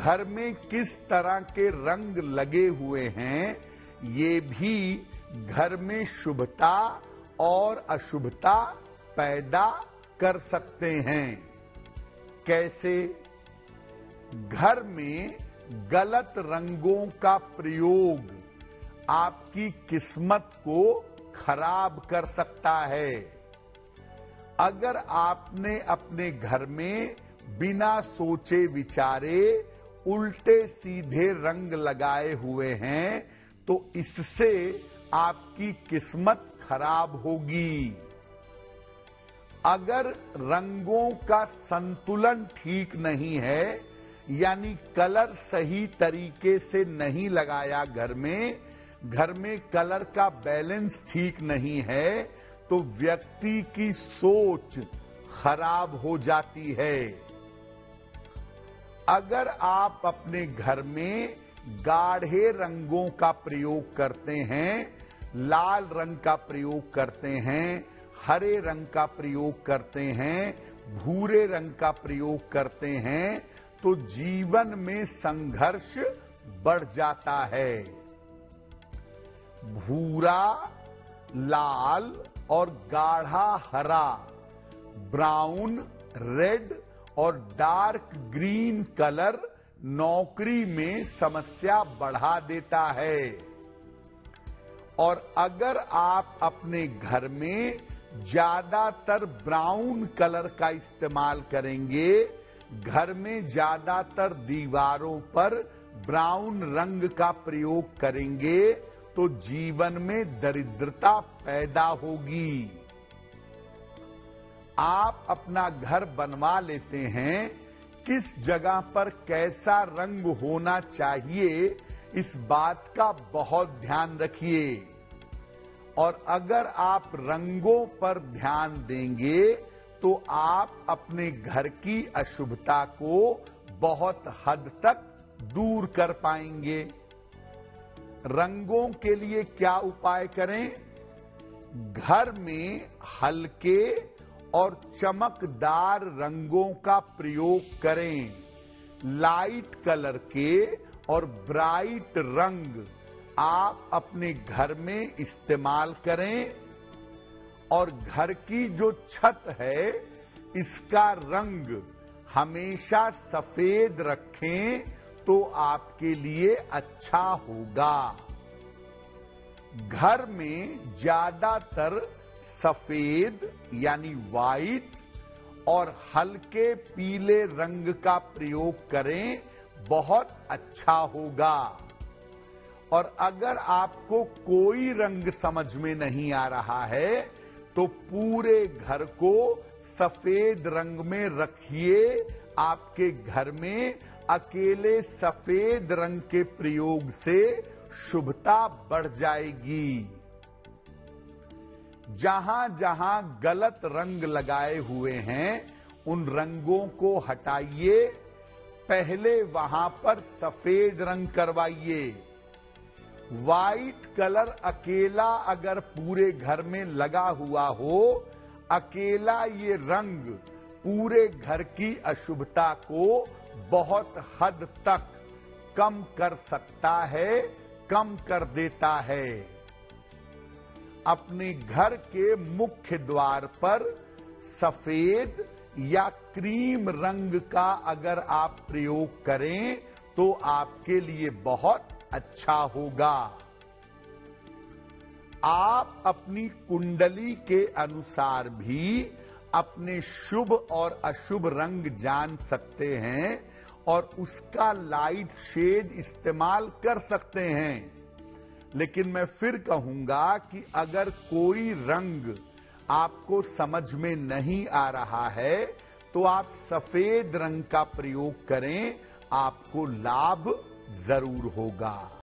घर में किस तरह के रंग लगे हुए हैं, ये भी घर में शुभता और अशुभता पैदा कर सकते हैं। कैसे? घर में गलत रंगों का प्रयोग आपकी किस्मत को खराब कर सकता है। अगर आपने अपने घर में बिना सोचे विचारे उल्टे सीधे रंग लगाए हुए हैं तो इससे आपकी किस्मत खराब होगी। अगर रंगों का संतुलन ठीक नहीं है, यानी कलर सही तरीके से नहीं लगाया घर में घर में कलर का बैलेंस ठीक नहीं है तो व्यक्ति की सोच खराब हो जाती है। अगर आप अपने घर में गाढ़े रंगों का प्रयोग करते हैं, लाल रंग का प्रयोग करते हैं, हरे रंग का प्रयोग करते हैं, भूरे रंग का प्रयोग करते हैं तो जीवन में संघर्ष बढ़ जाता है। भूरा, लाल और गाढ़ा हरा, ब्राउन, रेड और डार्क ग्रीन कलर नौकरी में समस्या बढ़ा देता है। और अगर आप अपने घर में ज़्यादातर ब्राउन कलर का इस्तेमाल करेंगे, घर में ज़्यादातर दीवारों पर ब्राउन रंग का प्रयोग करेंगे तो जीवन में दरिद्रता पैदा होगी। आप अपना घर बनवा लेते हैं, किस जगह पर कैसा रंग होना चाहिए, इस बात का बहुत ध्यान रखिए। और अगर आप रंगों पर ध्यान देंगे तो आप अपने घर की अशुभता को बहुत हद तक दूर कर पाएँगे। रंगों के लिए क्या उपाय करें? घर में हल्के और चमकदार रंगों का प्रयोग करें। लाइट कलर के और ब्राइट रंग आप अपने घर में इस्तेमाल करें। और घर की जो छत है, इसका रंग हमेशा सफ़ेद रखें तो आपके लिए अच्छा होगा। घर में ज़्यादातर सफ़ेद, यानी वाइट और हल्के पीले रंग का प्रयोग करें, बहुत अच्छा होगा। और अगर आपको कोई रंग समझ में नहीं आ रहा है तो पूरे घर को सफ़ेद रंग में रखिए। आपके घर में अकेले सफ़ेद रंग के प्रयोग से शुभता बढ़ जाएगी। जहाँ जहाँ गलत रंग लगाए हुए हैं, उन रंगों को हटाइए। पहले वहाँ पर सफ़ेद रंग करवाइए। वाइट कलर अकेला अगर पूरे घर में लगा हुआ हो, अकेला ये रंग पूरे घर की अशुभता को बहुत हद तक कम कर सकता है, कम कर देता है। अपने घर के मुख्य द्वार पर सफ़ेद या क्रीम रंग का अगर आप प्रयोग करें तो आपके लिए बहुत अच्छा होगा। आप अपनी कुंडली के अनुसार भी अपने शुभ और अशुभ रंग जान सकते हैं और उसका लाइट शेड इस्तेमाल कर सकते हैं। लेकिन मैं फिर कहूँगा कि अगर कोई रंग आपको समझ में नहीं आ रहा है तो आप सफ़ेद रंग का प्रयोग करें, आपको लाभ ज़रूर होगा।